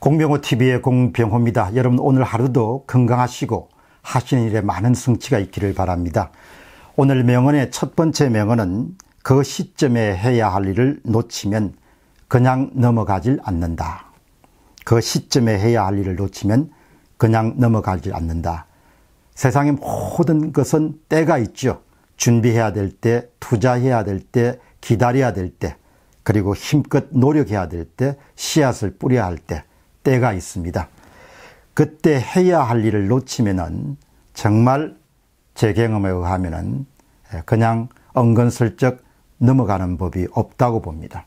공병호 TV의 공병호입니다. 여러분 오늘 하루도 건강하시고 하시는 일에 많은 성취가 있기를 바랍니다. 오늘 명언의 첫 번째 명언은 그 시점에 해야 할 일을 놓치면 그냥 넘어가질 않는다. 그 시점에 해야 할 일을 놓치면 그냥 넘어가질 않는다. 세상의 모든 것은 때가 있죠. 준비해야 될 때, 투자해야 될 때, 기다려야 될 때, 그리고 힘껏 노력해야 될 때, 씨앗을 뿌려야 할 때, 때가 있습니다. 그때 해야 할 일을 놓치면은 정말 제 경험에 의하면은 그냥 은근슬쩍 넘어가는 법이 없다고 봅니다.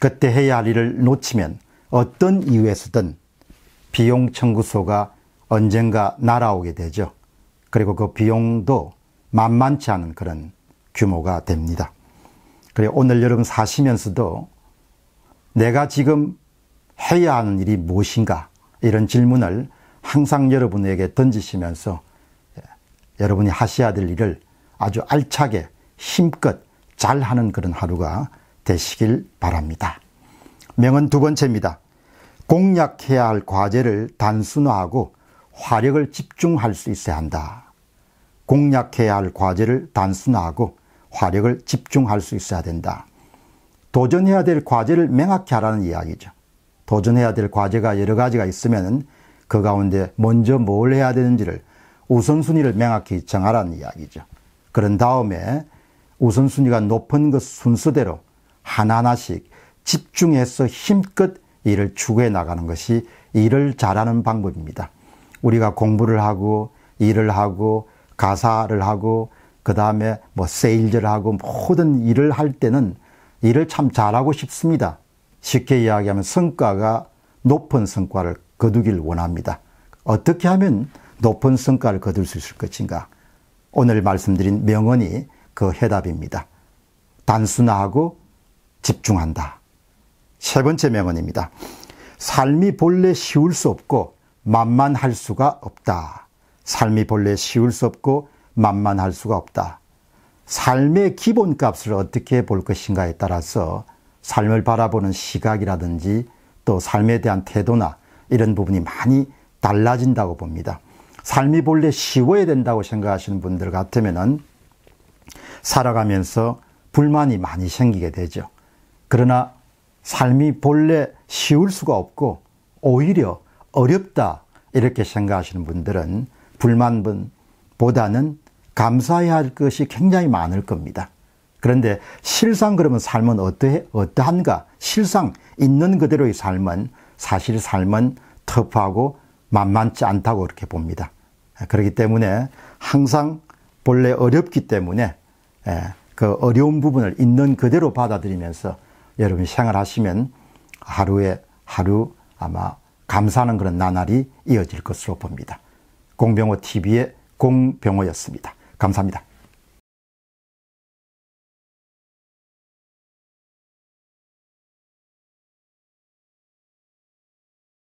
그때 해야 할 일을 놓치면 어떤 이유에서든 비용 청구소가 언젠가 날아오게 되죠. 그리고 그 비용도 만만치 않은 그런 규모가 됩니다. 그리고 오늘 여러분 사시면서도 내가 지금 해야 하는 일이 무엇인가 이런 질문을 항상 여러분에게 던지시면서 여러분이 하셔야 될 일을 아주 알차게 힘껏 잘 하는 그런 하루가 되시길 바랍니다. 명언 두 번째입니다. 공략해야 할 과제를 단순화하고 화력을 집중할 수 있어야 한다. 공략해야 할 과제를 단순화하고 화력을 집중할 수 있어야 된다. 도전해야 될 과제를 명확히 하라는 이야기죠. 도전해야 될 과제가 여러 가지가 있으면 그 가운데 먼저 뭘 해야 되는지를 우선순위를 명확히 정하라는 이야기죠. 그런 다음에 우선순위가 높은 것 순서대로 하나하나씩 집중해서 힘껏 일을 추구해 나가는 것이 일을 잘하는 방법입니다. 우리가 공부를 하고 일을 하고 가사를 하고 그 다음에 뭐 세일즈를 하고 모든 일을 할 때는 일을 참 잘하고 싶습니다. 쉽게 이야기하면 성과가 높은 성과를 거두길 원합니다. 어떻게 하면 높은 성과를 거둘 수 있을 것인가? 오늘 말씀드린 명언이 그 해답입니다. 단순화하고 집중한다. 세 번째 명언입니다. 삶이 본래 쉬울 수 없고 만만할 수가 없다. 삶이 본래 쉬울 수 없고 만만할 수가 없다. 삶의 기본값을 어떻게 볼 것인가에 따라서 삶을 바라보는 시각이라든지 또 삶에 대한 태도나 이런 부분이 많이 달라진다고 봅니다. 삶이 본래 쉬워야 된다고 생각하시는 분들 같으면은 살아가면서 불만이 많이 생기게 되죠. 그러나 삶이 본래 쉬울 수가 없고 오히려 어렵다 이렇게 생각하시는 분들은 불만보다는 감사해야 할 것이 굉장히 많을 겁니다. 그런데 실상 그러면 삶은 어떠해, 어떠한가? 실상 있는 그대로의 삶은 사실 삶은 터프하고 만만치 않다고 그렇게 봅니다. 그렇기 때문에 항상 본래 어렵기 때문에 예, 그 어려운 부분을 있는 그대로 받아들이면서 여러분이 생활하시면 하루에 하루 아마 감사하는 그런 나날이 이어질 것으로 봅니다. 공병호 TV의 공병호였습니다. 감사합니다.